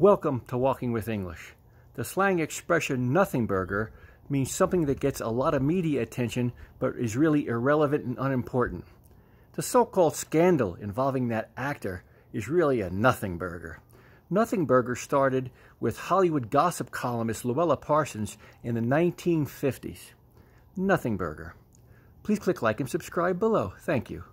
Welcome to Walking with English. The slang expression nothing burger means something that gets a lot of media attention but is really irrelevant and unimportant. The so-called scandal involving that actor is really a nothing burger. Nothing burger started with Hollywood gossip columnist Louella Parsons in the 1950s. Nothing burger. Please click like and subscribe below. Thank you.